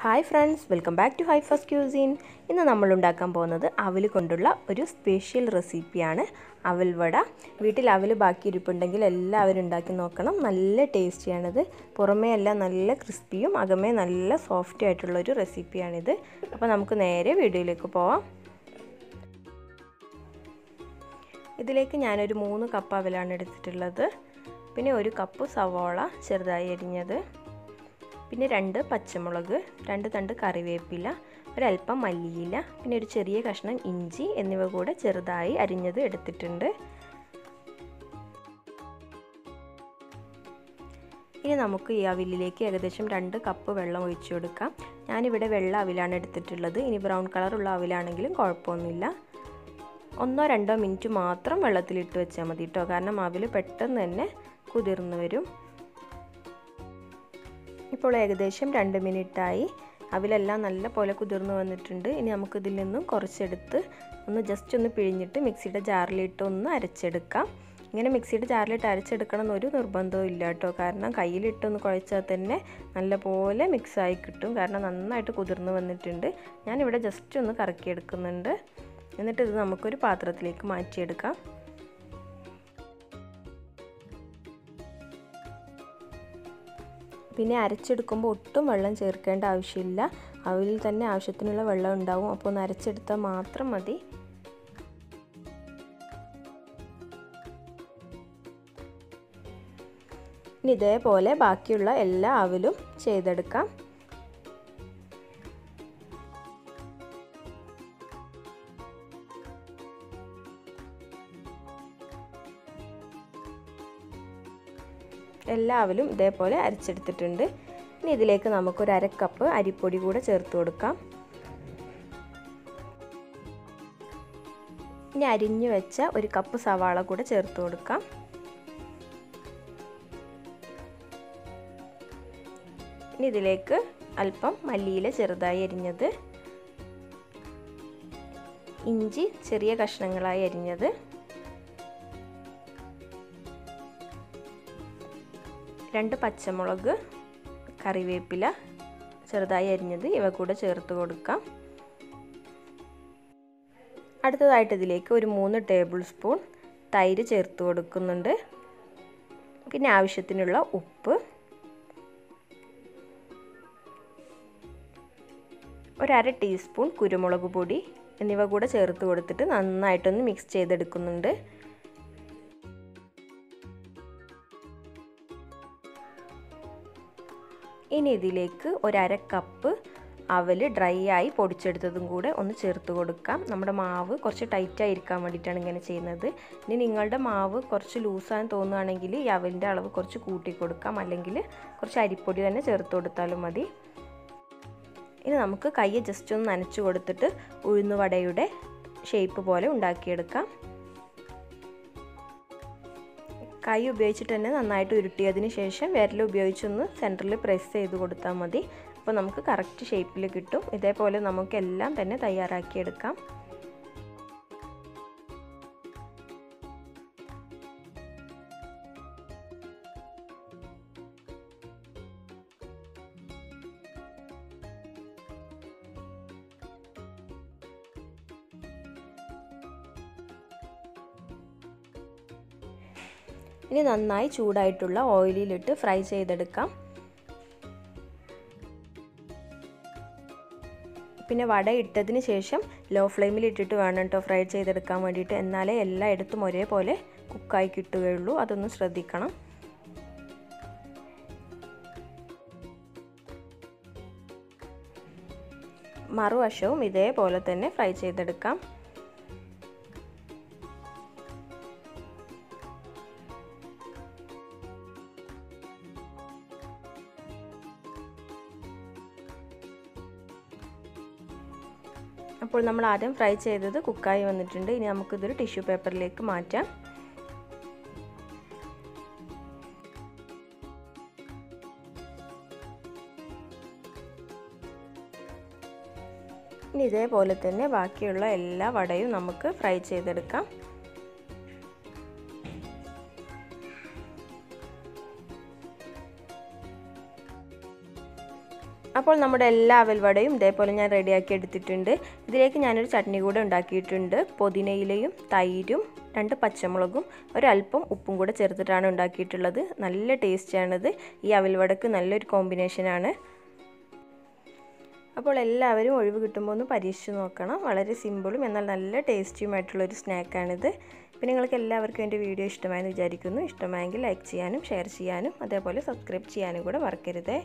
Hi friends welcome back to hi first cuisine. ഇന്ന് നമ്മൾ ഉണ്ടാക്കാൻ പോകുന്നത് അവൽ കൊണ്ടുള്ള ഒരു സ്പെഷ്യൽ റെസിപ്പിയാണ് അവൽ വട. വീട്ടിൽ അവൽ ബാക്കി ഇരിപ്പുണ്ടെങ്കിൽ എല്ലാവരും ഉണ്ടാക്കി നോക്കണം. നല്ല ടേസ്റ്റിയാണിത്. പുറമേ എല്ലാം നല്ല ക്രിസ്പിയും അകമേ നല്ല സോഫ്റ്റ് ആയിട്ടുള്ള ഒരു റെസിപ്പിയാണിത്. അപ്പോൾ നമുക്ക് നേരെ വീഡിയോയിലേക്ക് പോവാം. ഇതിലേക്ക് ഞാനൊരു മൂന്ന് കപ്പ് അവലാണ് എടുത്തിട്ടുള്ളത്. പിന്നെ ഒരു കപ്പ് സവോള ചെറുതായി അരിഞ്ഞത്. പിന്നെ രണ്ട് പച്ചമുളക് രണ്ട് തണ്ട് കറിവേപ്പില ഒരല്പം മല്ലിയില പിന്നെ ഒരു ചെറിയ കഷ്ണം ഇഞ്ചി എന്നിവ കൂടെ ചെറുതായി അരിഞ്ഞത് എടുത്തിട്ടുണ്ട്. ഇനി നമുക്ക് ഈ അവിലിലേക്ക് ഏകദേശം രണ്ട് കപ്പ് വെള്ളം ഒഴിച്ചു കൊടുക്കാം. ഞാനിവിടെ വെള്ള അവിലാണ് എടുത്തിട്ടുള്ളത്. ഇനി ബ്രൗൺ കളറുള്ള അവിലാണെങ്കിലും കുഴപ്പമൊന്നുമില്ല. ഒന്നോ രണ്ടോ മിനിറ്റ് മാത്രം വെള്ളത്തിലിട്ട് വെച്ചാൽ മതി കേട്ടോ. കാരണം അവിൽ പെട്ടെന്ന് തന്നെ കുതിർന്നു വരും. ഇപ്പോൾ ഏകദേശം രണ്ട് മിനിറ്റായി. അവിലെല്ലാം നല്ല പോലെ കുതിർന്നു വന്നിട്ടുണ്ട്. ഇനി നമുക്കിതിൽ നിന്നും കുറച്ചെടുത്ത് ഒന്ന് ജസ്റ്റ് ഒന്ന് പിഴിഞ്ഞിട്ട് മിക്സിയുടെ ജാറിലിട്ട് ഒന്ന് അരച്ചെടുക്കാം. ഇങ്ങനെ മിക്സിയുടെ ജാറിലിട്ട് അരച്ചെടുക്കണം എന്നൊരു നിർബന്ധവും ഇല്ല കേട്ടോ. കാരണം കയ്യിലിട്ടൊന്ന് കുഴച്ചാൽ തന്നെ നല്ലപോലെ മിക്സായി കിട്ടും. കാരണം നന്നായിട്ട് കുതിർന്ന് വന്നിട്ടുണ്ട്. ഞാനിവിടെ ജസ്റ്റ് ഒന്ന് കറക്കിയെടുക്കുന്നുണ്ട്. എന്നിട്ട് ഇത് നമുക്കൊരു പാത്രത്തിലേക്ക് മാറ്റിയെടുക്കാം. പിന്നെ അരച്ചെടുക്കുമ്പോൾ ഒട്ടും വെള്ളം ചേർക്കേണ്ട ആവശ്യമില്ല. അവയിൽ തന്നെ ആവശ്യത്തിനുള്ള വെള്ളം ഉണ്ടാവും. അപ്പോൾ ഒന്ന് അരച്ചെടുത്താൽ മാത്രം മതി. ഇനി ഇതേപോലെ ബാക്കിയുള്ള എല്ലാ അവലും ചെയ്തെടുക്കാം. എല്ലാവരും ഇതേപോലെ അരച്ചെടുത്തിട്ടുണ്ട്. ഇനി ഇതിലേക്ക് നമുക്കൊരു അര കപ്പ് അരിപ്പൊടി കൂടെ ചേർത്ത് കൊടുക്കാം. ഇനി അരിഞ്ഞു വെച്ച ഒരു കപ്പ് സവാള കൂടെ ചേർത്ത് കൊടുക്കാം. ഇനി ഇതിലേക്ക് അല്പം മല്ലിയില ചെറുതായി അരിഞ്ഞത്. ഇഞ്ചി ചെറിയ കഷ്ണങ്ങളായി അരിഞ്ഞത്. രണ്ട് പച്ചമുളക് കറിവേപ്പില ചെറുതായി അരിഞ്ഞത് ഇവ കൂടെ ചേർത്ത് കൊടുക്കാം. അടുത്തതായിട്ട് ഇതിലേക്ക് ഒരു മൂന്ന് ടേബിൾ സ്പൂൺ തൈര് ചേർത്ത് കൊടുക്കുന്നുണ്ട്. പിന്നെ ആവശ്യത്തിനുള്ള ഉപ്പ്. ഒരര ടീസ്പൂൺ കുരുമുളക് പൊടി എന്നിവ കൂടെ ചേർത്ത് കൊടുത്തിട്ട് നന്നായിട്ടൊന്ന് മിക്സ് ചെയ്തെടുക്കുന്നുണ്ട്. ഇനി ഇതിലേക്ക് ഒരര കപ്പ് അവൽ ഡ്രൈ ആയി പൊടിച്ചെടുത്തതും കൂടെ ഒന്ന് ചേർത്ത് കൊടുക്കാം. നമ്മുടെ മാവ് കുറച്ച് ടൈറ്റ് ആയിരിക്കാൻ വേണ്ടിയിട്ടാണ് ഇങ്ങനെ ചെയ്യുന്നത്. ഇനി നിങ്ങളുടെ മാവ് കുറച്ച് ലൂസാൻ തോന്നുകയാണെങ്കിൽ ഈ അവലിന്റെ അളവ് കുറച്ച് കൂട്ടി കൊടുക്കാം. അല്ലെങ്കിൽ കുറച്ച് അരിപ്പൊടി തന്നെ ചേർത്ത് കൊടുത്താലും മതി. ഇനി നമുക്ക് കൈ ജസ്റ്റ് ഒന്ന് നനച്ച് കൊടുത്തിട്ട് ഉഴുന്നുവടയുടെ ഷേപ്പ് പോലെ ഉണ്ടാക്കിയെടുക്കാം. കൈ ഉപയോഗിച്ചിട്ട് തന്നെ നന്നായിട്ട് ഉരുട്ടിയതിന് ശേഷം വിരൽ ഉപയോഗിച്ചൊന്ന് സെന്ററിൽ പ്രസ് ചെയ്ത് കൊടുത്താൽ മതി. അപ്പോൾ നമുക്ക് കറക്റ്റ് ഷേപ്പിൽ കിട്ടും. ഇതേപോലെ നമുക്കെല്ലാം തന്നെ തയ്യാറാക്കിയെടുക്കാം. ഇനി നന്നായി ചൂടായിട്ടുള്ള ഓയിലിലിട്ട് ഫ്രൈ ചെയ്തെടുക്കാം. പിന്നെ വട ഇട്ടതിന് ശേഷം ലോ ഫ്ലെയിമിൽ ഇട്ടിട്ട് വേണം കേട്ടോ ഫ്രൈ ചെയ്തെടുക്കാൻ വേണ്ടിയിട്ട്. എന്നാലേ എല്ലായിടത്തും ഒരേപോലെ കുക്കായി കിട്ടുകയുള്ളൂ. അതൊന്ന് ശ്രദ്ധിക്കണം. മറുവശവും ഇതേപോലെ തന്നെ ഫ്രൈ ചെയ്തെടുക്കാം. അപ്പോൾ നമ്മൾ ആദ്യം ഫ്രൈ ചെയ്തത് കുക്കായി വന്നിട്ടുണ്ട്. ഇനി നമുക്കിതൊരു ടിഷ്യൂ പേപ്പറിലേക്ക് മാറ്റാം. ഇനി ഇതേപോലെ തന്നെ ബാക്കിയുള്ള എല്ലാ വടയും നമുക്ക് ഫ്രൈ ചെയ്തെടുക്കാം. അപ്പോൾ നമ്മുടെ എല്ലാ അവൽവടയും ഇതേപോലെ ഞാൻ റെഡിയാക്കി എടുത്തിട്ടുണ്ട്. ഇതിലേക്ക് ഞാനൊരു ചട്നി കൂടെ ഉണ്ടാക്കിയിട്ടുണ്ട്. പുതിനയിലയും തൈരും രണ്ട് പച്ചമുളകും ഒരല്പം ഉപ്പും കൂടെ ചേർത്തിട്ടാണ് ഉണ്ടാക്കിയിട്ടുള്ളത്. നല്ല ടേസ്റ്റാണിത്. ഈ അവൽവടക്ക് നല്ലൊരു കോമ്പിനേഷനാണ്. അപ്പോൾ എല്ലാവരും ഒഴിവ് കിട്ടുമ്പോൾ ഒന്ന് പരീക്ഷിച്ച് നോക്കണം. വളരെ സിമ്പിളും എന്നാൽ നല്ല ടേസ്റ്റിയുമായിട്ടുള്ളൊരു സ്നാക്കാണിത്. പിന്നെ നിങ്ങൾക്ക് എല്ലാവർക്കും എന്റെ വീഡിയോ ഇഷ്ടമായെന്ന് വിചാരിക്കുന്നു. ഇഷ്ടമായെങ്കിൽ ലൈക്ക് ചെയ്യാനും ഷെയർ ചെയ്യാനും അതേപോലെ സബ്സ്ക്രൈബ് ചെയ്യാനും കൂടെ മറക്കരുതേ.